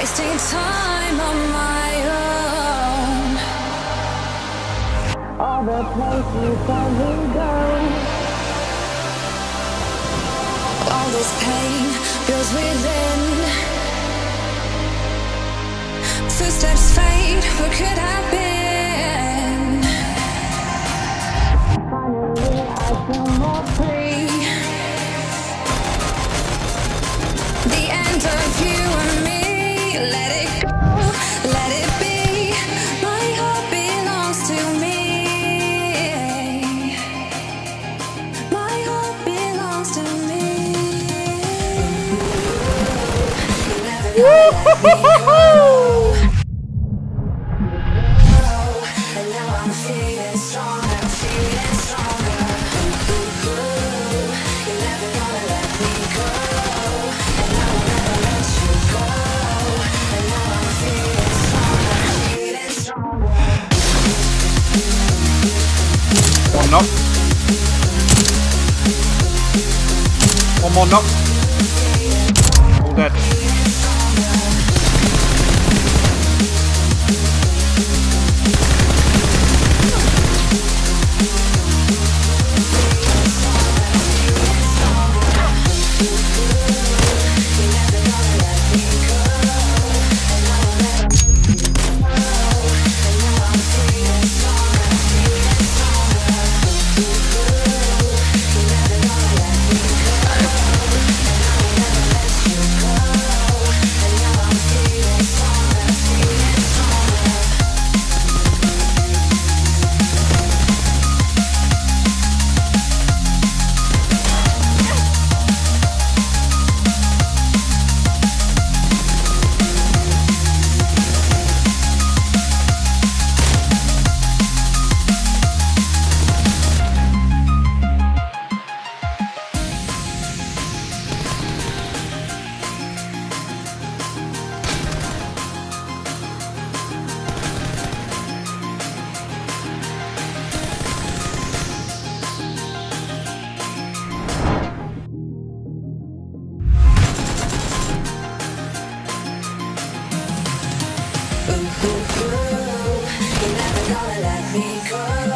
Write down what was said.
wasting time on my own. All the places that we go. All this pain builds within. Footsteps fade, what could have been? Finally, I feel more One knock. One more knock. All dead. You're never gonna let me go.